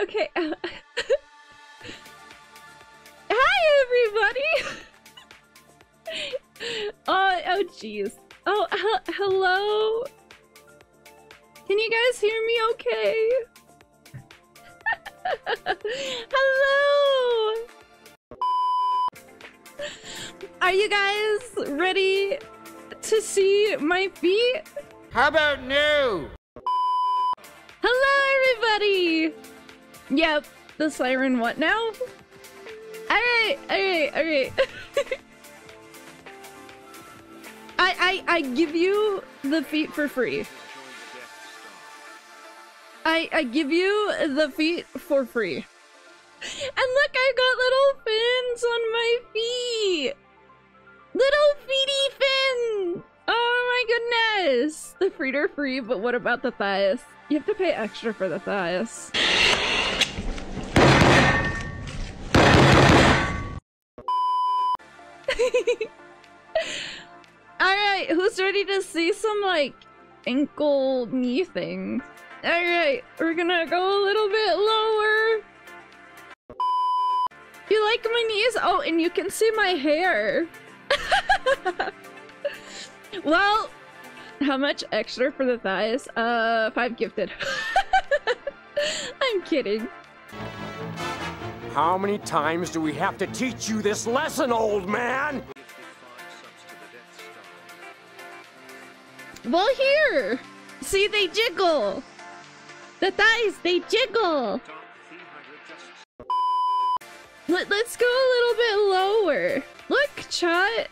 okay. Hi, everybody. oh, oh, jeez. Oh, he hello. Can you guys hear me? Okay. hello. Are you guys ready to see my feet? How about new? Yep, the siren what now? Alright, alright, alright. I, I, I give you the feet for free. I, I give you the feet for free. And look, I got little fins on my feet! Little feety fin! Oh my goodness! The feet are free, but what about the thighs? You have to pay extra for the thighs. Alright, who's ready to see some, like, ankle knee things? Alright, we're gonna go a little bit lower. You like my knees? Oh, and you can see my hair. well, how much extra for the thighs? Uh, five gifted. I'm kidding. How many times do we have to teach you this lesson, old man? Well, here! See, they jiggle! The thighs, they jiggle! Let, let's go a little bit lower. Look, chat.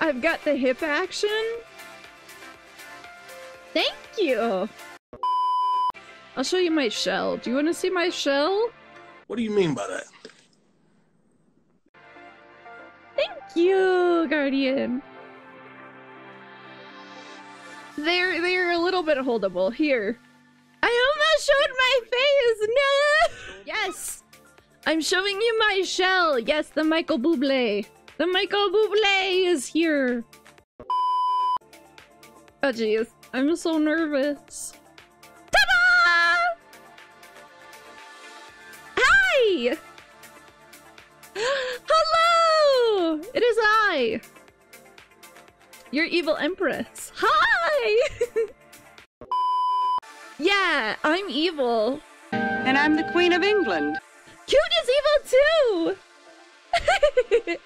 I've got the hip action. Thank you. I'll show you my shell. Do you want to see my shell? What do you mean by that? You, Guardian. They're they're a little bit holdable. Here. I almost showed my face! No! Yes! I'm showing you my shell! Yes, the Michael Bublé. The Michael Bublé is here! Oh jeez, I'm so nervous. Ta-da! Hi! It is I! Your evil empress. Hi! yeah, I'm evil. And I'm the Queen of England. Cute is evil too!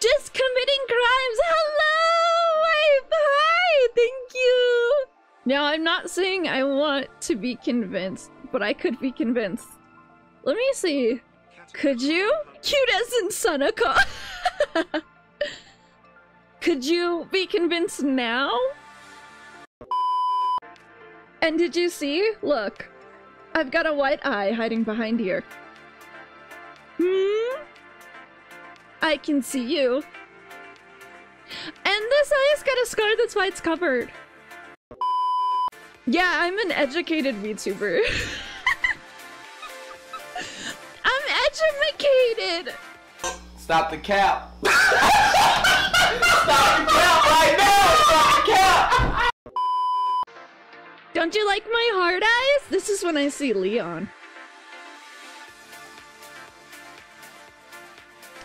Just committing crimes. Hello, wife. Hi, thank you. Now, I'm not saying I want to be convinced, but I could be convinced. Let me see. Could you? Cute as in Sunako. could you be convinced now? And did you see? Look. I've got a white eye hiding behind here. Hmm? I can see you. And this eye's got a scar that's why it's covered. Yeah, I'm an educated VTuber. I'm educated! Stop the cap. Stop the cap right now! Stop the cap! Don't you like my hard eyes? This is when I see Leon.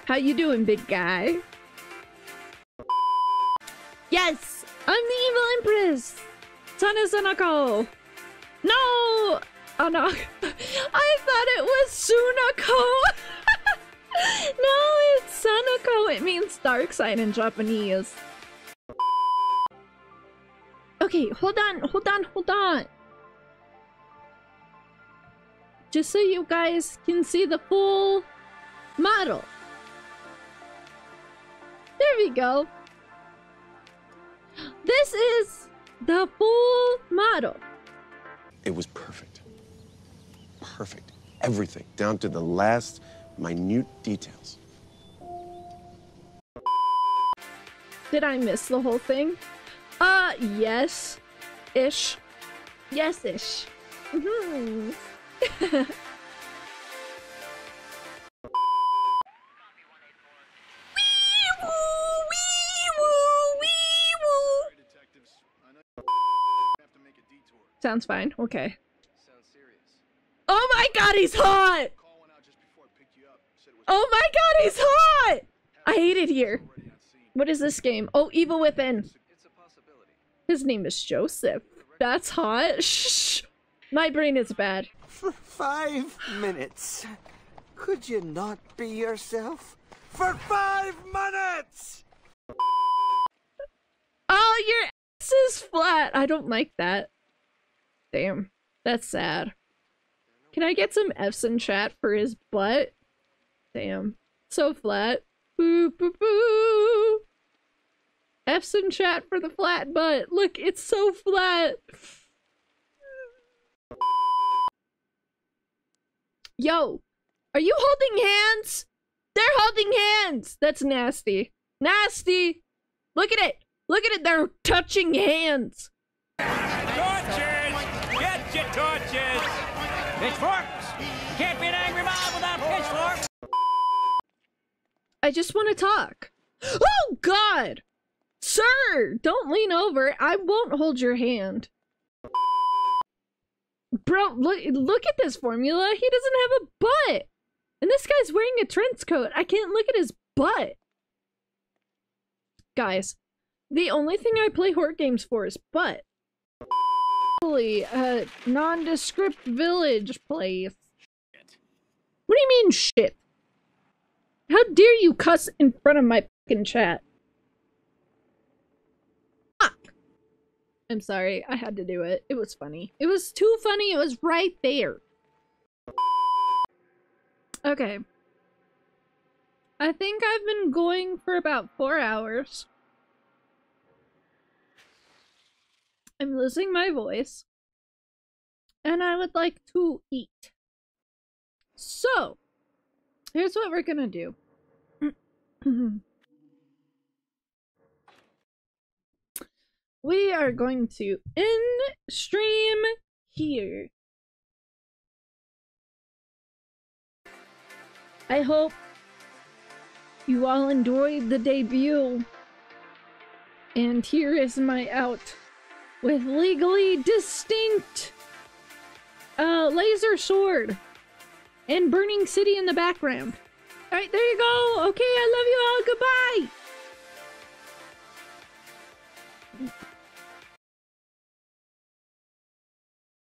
How you doing, big guy? Yes! I'm the evil empress! Sana Sunako! No! Oh no. I thought it was Sunako! It means dark side in Japanese. Okay, hold on, hold on, hold on. Just so you guys can see the full model. There we go. This is the full model. It was perfect. Perfect. Everything, down to the last minute details. Did I miss the whole thing? Uh, yes. Ish. Yes-ish. Mm hmm Sounds fine. Okay. Sounds Oh my god, he's hot! Oh my god, he's hot! I hate it here. What is this game? Oh, Evil Within. His name is Joseph. That's hot. Shh. My brain is bad. For five minutes. Could you not be yourself? For five minutes! Oh, your ass is flat. I don't like that. Damn. That's sad. Can I get some F's in chat for his butt? Damn. So flat. Boo boo boo. F's in chat for the flat butt. Look, it's so flat. Yo, are you holding hands? They're holding hands. That's nasty. Nasty. Look at it. Look at it. They're touching hands. Torches! Get your torches! Pitchforks! Can't be an angry mob without pitchforks! I just want to talk. Oh, God! Sir, don't lean over. I won't hold your hand. Bro, look, look at this formula. He doesn't have a butt. And this guy's wearing a trench coat. I can't look at his butt. Guys, the only thing I play horror games for is butt. Holy, a nondescript village place. What do you mean, shit? How dare you cuss in front of my fucking chat? I'm sorry, I had to do it. It was funny. It was too funny, it was right there. Okay. I think I've been going for about four hours. I'm losing my voice. And I would like to eat. So, here's what we're gonna do. Mm-hmm. We are going to end stream here. I hope you all enjoyed the debut. And here is my out with legally distinct uh, laser sword and burning city in the background. All right, there you go. Okay, I love you all. Goodbye.